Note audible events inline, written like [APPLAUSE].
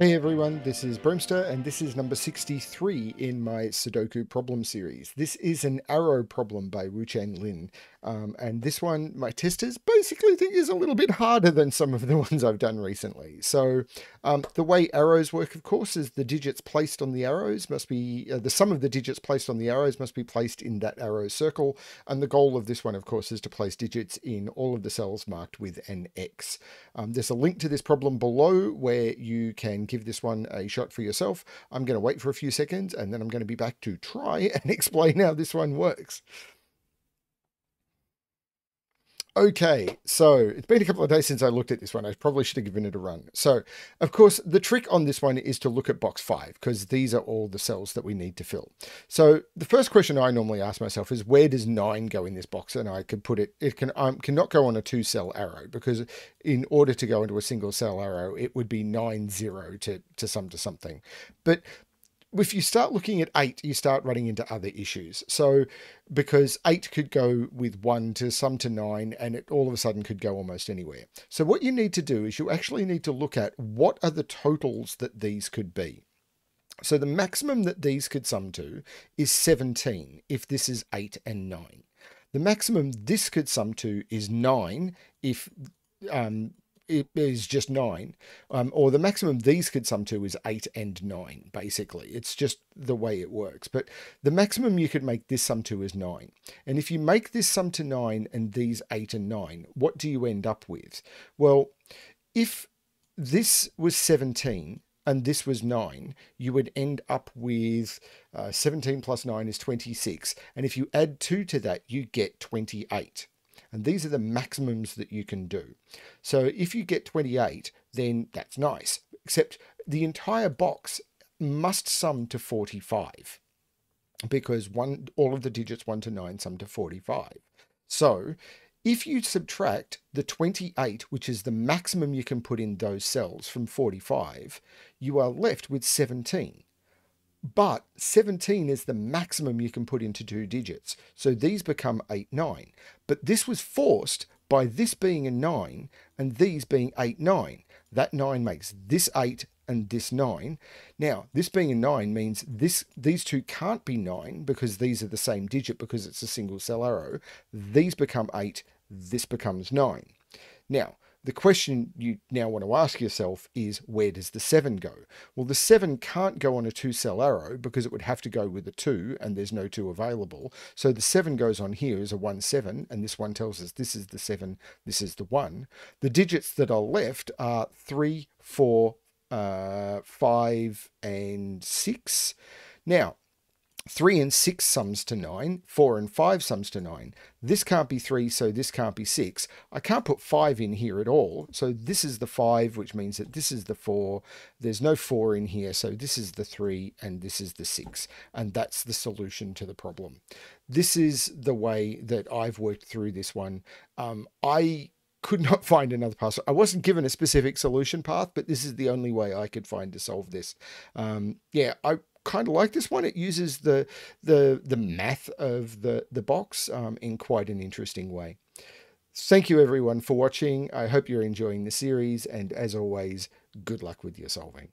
Hey everyone, this is BremSter, and this is number 63 in my Sudoku problem series. This is an arrow problem by Ruchang Lin, um, and this one, my testers basically think is a little bit harder than some of the [LAUGHS] ones I've done recently. So um, the way arrows work, of course, is the digits placed on the arrows must be, uh, the sum of the digits placed on the arrows must be placed in that arrow circle, and the goal of this one, of course, is to place digits in all of the cells marked with an X. Um, there's a link to this problem below where you can give this one a shot for yourself. I'm going to wait for a few seconds and then I'm going to be back to try [LAUGHS] and explain how this one works. Okay, so it's been a couple of days since I looked at this one. I probably should have given it a run. So, of course, the trick on this one is to look at box five because these are all the cells that we need to fill. So the first question I normally ask myself is where does nine go in this box? And I could put it, it can um, cannot go on a two cell arrow because in order to go into a single cell arrow, it would be nine zero to, to sum to something. But if you start looking at eight, you start running into other issues. So, because eight could go with one to sum to nine, and it all of a sudden could go almost anywhere. So, what you need to do is you actually need to look at what are the totals that these could be. So, the maximum that these could sum to is 17 if this is 8 and 9. The maximum this could sum to is 9 if um, is just nine, um, or the maximum these could sum to is eight and nine, basically. It's just the way it works. But the maximum you could make this sum to is nine. And if you make this sum to nine and these eight and nine, what do you end up with? Well, if this was 17 and this was 9, you would end up with uh, 17 plus 9 is 26. And if you add 2 to that, you get 28. And these are the maximums that you can do. So if you get 28, then that's nice. Except the entire box must sum to 45 because one all of the digits 1 to 9 sum to 45. So if you subtract the 28, which is the maximum you can put in those cells from 45, you are left with 17. But 17 is the maximum you can put into two digits. So these become 8, 9. But this was forced by this being a 9 and these being 8, 9. That 9 makes this 8 and this 9. Now, this being a 9 means this these two can't be 9 because these are the same digit because it's a single cell arrow. These become 8, this becomes 9. Now, the question you now want to ask yourself is where does the 7 go? Well, the 7 can't go on a two cell arrow because it would have to go with a 2 and there's no 2 available. So the 7 goes on here as a 1 7 and this one tells us this is the 7, this is the 1. The digits that are left are 3, 4, uh, 5 and 6. Now, 3 and 6 sums to 9, 4 and 5 sums to 9. This can't be 3, so this can't be 6. I can't put 5 in here at all, so this is the 5, which means that this is the 4. There's no 4 in here, so this is the 3, and this is the 6. And that's the solution to the problem. This is the way that I've worked through this one. Um, I could [LAUGHS] not find another path. I wasn't given a specific solution path, but this is the only way I could find to solve this. Um, yeah, I kind of like this one. It uses the the the math of the the box um, in quite an interesting way. Thank you everyone for watching. I hope you're enjoying the series, and as always, good luck with your solving.